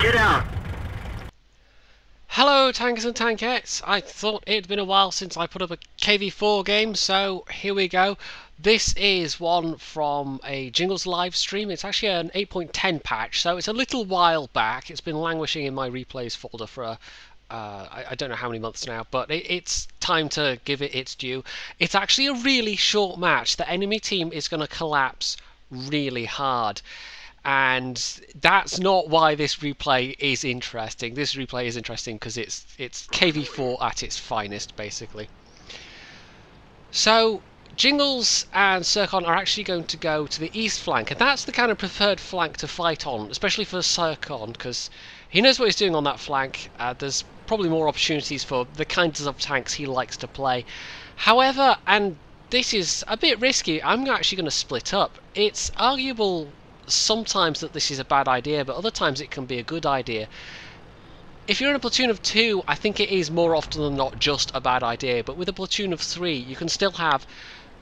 Get out! Hello tankers and tankettes, I thought it'd been a while since I put up a KV4 game, so here we go. This is one from a Jingles live stream. It's actually an 8.10 patch, so it's a little while back. It's been languishing in my replays folder for a, uh, I, I, don't know how many months now, but it, it's time to give it its due. It's actually a really short match. The enemy team is going to collapse really hard and that's not why this replay is interesting. This replay is interesting because it's it's KV4 at its finest, basically. So Jingles and Circon are actually going to go to the east flank, and that's the kind of preferred flank to fight on, especially for Circon, because he knows what he's doing on that flank. Uh, there's probably more opportunities for the kinds of tanks he likes to play. However, and this is a bit risky, I'm actually going to split up. It's arguable sometimes that this is a bad idea, but other times it can be a good idea. If you're in a platoon of two, I think it is more often than not just a bad idea, but with a platoon of three, you can still have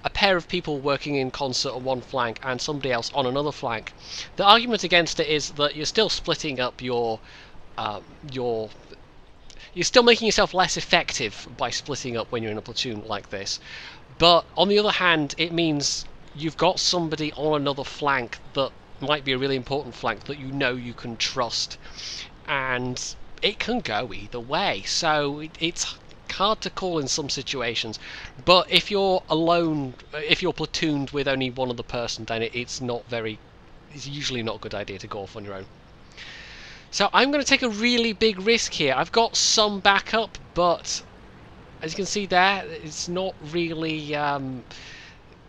a pair of people working in concert on one flank and somebody else on another flank. The argument against it is that you're still splitting up your uh, your you're still making yourself less effective by splitting up when you're in a platoon like this. But on the other hand, it means you've got somebody on another flank that might be a really important flank that you know you can trust. And it can go either way. So it, it's hard to call in some situations. But if you're alone, if you're platooned with only one other person, then it, it's not very, it's usually not a good idea to go off on your own. So I'm going to take a really big risk here. I've got some backup, but as you can see there, it's not really... Um,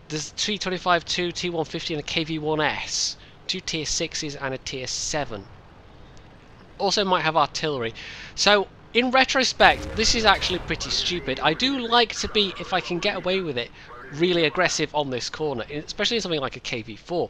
there's T25-2, T150 and a KV-1S two tier 6s and a tier 7. Also might have artillery. So, in retrospect, this is actually pretty stupid. I do like to be, if I can get away with it, really aggressive on this corner, especially in something like a KV4.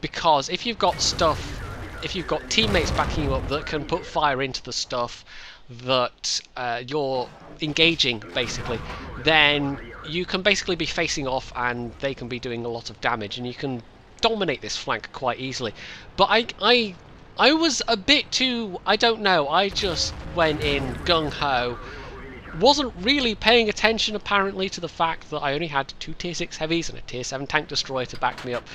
Because if you've got stuff, if you've got teammates backing you up that can put fire into the stuff that uh, you're engaging, basically, then you can basically be facing off and they can be doing a lot of damage and you can dominate this flank quite easily. But I, I, I was a bit too, I don't know, I just went in gung-ho. Wasn't really paying attention apparently to the fact that I only had two tier 6 heavies and a tier 7 tank destroyer to back me up.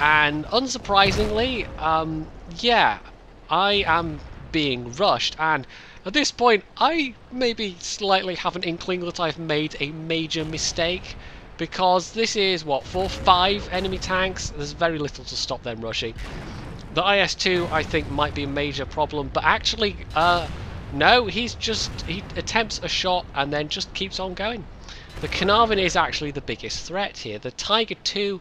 And unsurprisingly, um, yeah, I am being rushed and at this point I maybe slightly have an inkling that I've made a major mistake because this is, what, 4-5 enemy tanks? There's very little to stop them rushing. The IS-2, I think, might be a major problem, but actually, uh, no, he's just, he attempts a shot and then just keeps on going. The Caernarvon is actually the biggest threat here. The Tiger 2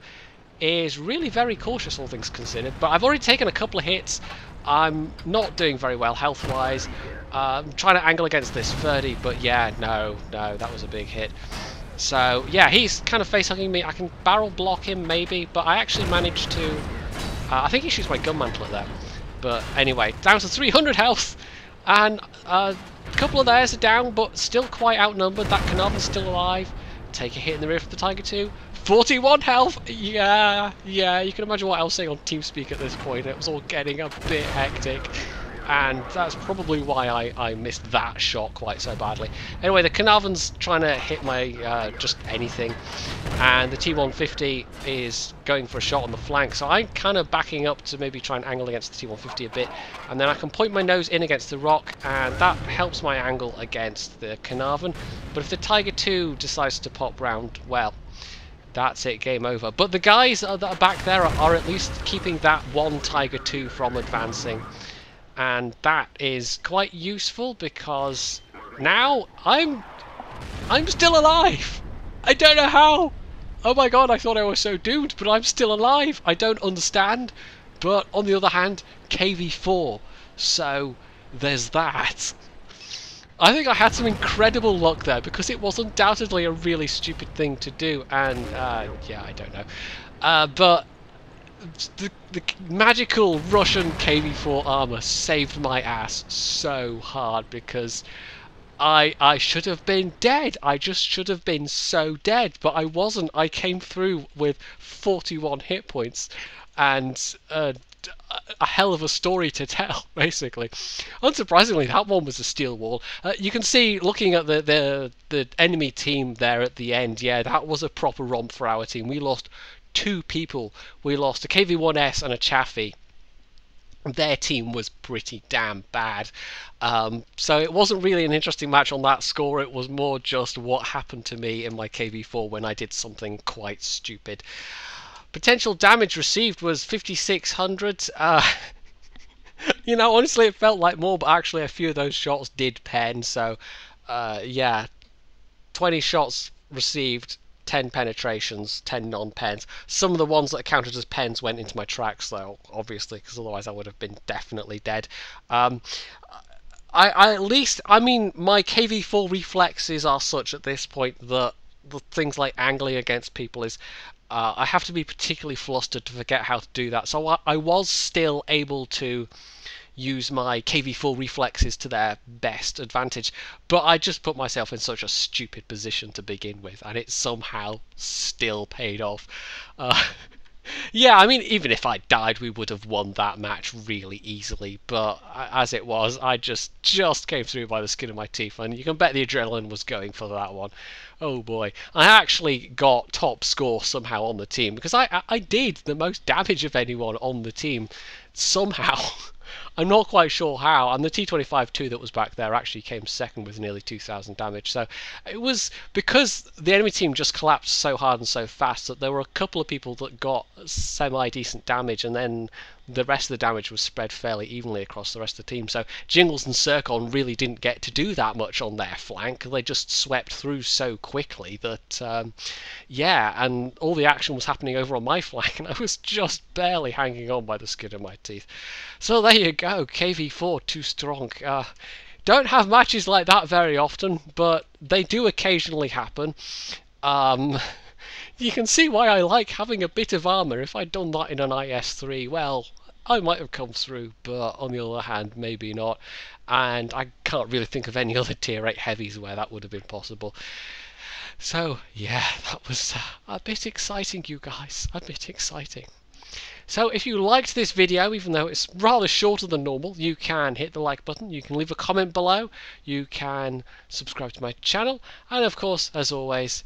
is really very cautious, all things considered, but I've already taken a couple of hits. I'm not doing very well health-wise. Uh, I'm trying to angle against this 30, but yeah, no, no, that was a big hit. So, yeah, he's kind of face-hugging me. I can barrel block him, maybe, but I actually managed to... Uh, I think he shoots my gun mantlet there. But anyway, down to 300 health, and uh, a couple of theirs are down, but still quite outnumbered. That Caernarvon's still alive. Take a hit in the rear for the Tiger 2. 41 health! Yeah, yeah, you can imagine what I was saying on TeamSpeak at this point. It was all getting a bit hectic and that's probably why I, I missed that shot quite so badly. Anyway, the Caernarvon's trying to hit my uh, just anything, and the T150 is going for a shot on the flank, so I'm kind of backing up to maybe try and angle against the T150 a bit, and then I can point my nose in against the rock, and that helps my angle against the Caernarvon. But if the Tiger 2 decides to pop round, well, that's it, game over. But the guys that are back there are, are at least keeping that one Tiger 2 from advancing and that is quite useful because now I'm I'm still alive. I don't know how. Oh my god, I thought I was so doomed, but I'm still alive. I don't understand. But on the other hand, KV4. So there's that. I think I had some incredible luck there because it was undoubtedly a really stupid thing to do and uh, yeah, I don't know. Uh, but the, the magical Russian KV4 armor saved my ass so hard because I I should have been dead. I just should have been so dead, but I wasn't. I came through with 41 hit points, and uh, a hell of a story to tell, basically. Unsurprisingly, that one was a steel wall. Uh, you can see, looking at the, the the enemy team there at the end, yeah, that was a proper romp for our team. We lost two people. We lost a KV-1S and a Chaffee their team was pretty damn bad. Um, so it wasn't really an interesting match on that score. It was more just what happened to me in my KV4 when I did something quite stupid. Potential damage received was 5600. Uh, you know, honestly, it felt like more, but actually, a few of those shots did pen. So, uh, yeah, 20 shots received, 10 penetrations, 10 non-pens. Some of the ones that counted as pens went into my tracks, though, obviously, because otherwise I would have been definitely dead. Um, I, I, at least, I mean, my KV4 reflexes are such at this point that the things like angling against people is uh, I have to be particularly flustered to forget how to do that. So I, I was still able to use my KV4 reflexes to their best advantage. But I just put myself in such a stupid position to begin with, and it somehow still paid off. Uh, yeah, I mean, even if I died, we would have won that match really easily. But as it was, I just just came through by the skin of my teeth, and you can bet the adrenaline was going for that one. Oh boy, I actually got top score somehow on the team because I I did the most damage of anyone on the team somehow. I'm not quite sure how. And the T25 2 that was back there actually came second with nearly 2,000 damage. So it was because the enemy team just collapsed so hard and so fast that there were a couple of people that got semi decent damage, and then the rest of the damage was spread fairly evenly across the rest of the team. So Jingles and Circon really didn't get to do that much on their flank. They just swept through so quickly that, um, yeah, and all the action was happening over on my flank, and I was just barely hanging on by the skin of my teeth. So there you go, KV4 too strong. Uh, don't have matches like that very often, but they do occasionally happen. Um, you can see why I like having a bit of armour. If I'd done that in an IS-3, well, I might have come through, but on the other hand, maybe not. And I can't really think of any other tier 8 heavies where that would have been possible. So, yeah, that was uh, a bit exciting, you guys. A bit exciting. So if you liked this video, even though it's rather shorter than normal, you can hit the like button, you can leave a comment below, you can subscribe to my channel, and of course, as always,